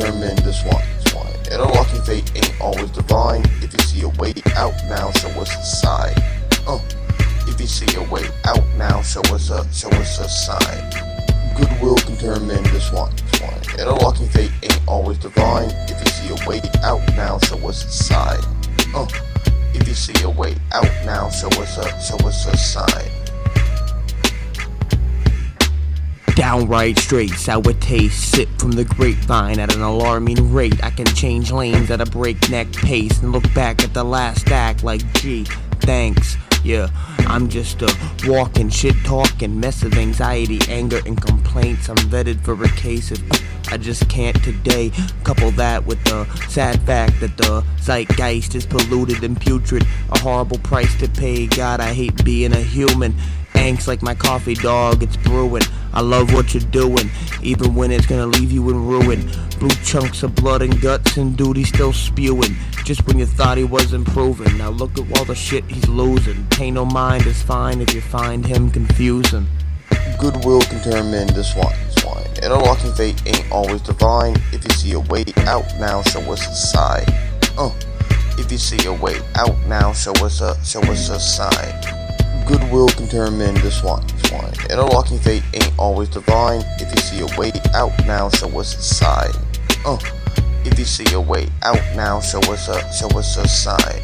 swine, swine. And lucky fate ain't always divine. If you see a way out now, show us a sign. Uh, if you see a way out now, show us a, show us a sign. Goodwill can determine the swine, swine. And fate ain't always divine. If you see a way out now, show us a sign. Uh, if you see a way out now, show us a, show us a sign. Downright straight, sour taste, sip from the grapevine at an alarming rate. I can change lanes at a breakneck pace and look back at the last act like, gee, thanks. Yeah, I'm just a walking, shit talking mess of anxiety, anger, and complaints. I'm vetted for a case of I just can't today. Couple that with the sad fact that the zeitgeist is polluted and putrid. A horrible price to pay. God, I hate being a human. Angst like my coffee dog, it's brewing. I love what you're doing, even when it's gonna leave you in ruin. Blue chunks of blood and guts and duty still spewing. Just when you thought he was improving. Now look at all the shit he's losing. Pain no mind is fine if you find him confusing. Goodwill can determine the swine, swine. And a lucky fate ain't always divine. If you see a way out now, show us a sign. Uh, if you see a way out now, show us a, show us a sign. Goodwill can turn men swine, swine. A lucky fate ain't always divine. If you see a way out now, show us a sign. Uh, if you see a way out now, show us a, show us a sign.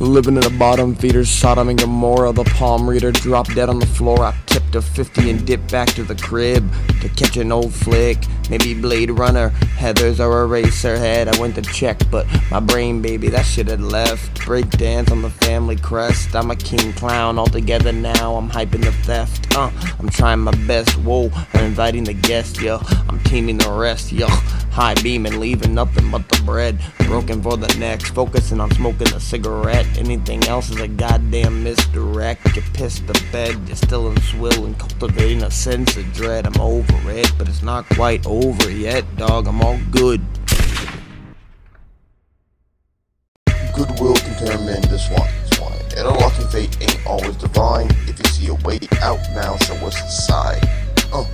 Living in a bottom feeder, Sodom and Gomorrah. The palm reader dropped dead on the floor. I tipped a 50 and dipped back to the crib to catch an old flick. Maybe Blade Runner, Heathers or Eraserhead. I went to check, but my brain, baby, that shit had left. Break dance on the family crest. I'm a king clown altogether now. I'm hyping the theft. Uh, I'm trying my best. Whoa, I'm inviting the guests, yo. I'm teaming the rest, yo. High beaming, leaving nothing but the bread. Broken for the next, focusing on smoking a cigarette. Anything else is a goddamn misdirect. You piss the bed, you're still in swill and cultivating a sense of dread. I'm over it, but it's not quite over yet, dog. I'm all good. Goodwill can determine swine, swine. And lucky fate ain't always divine. If you see a way out now, show us a sign. Uh,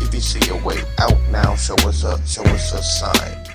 if you see a way out now, show us a, show us a sign.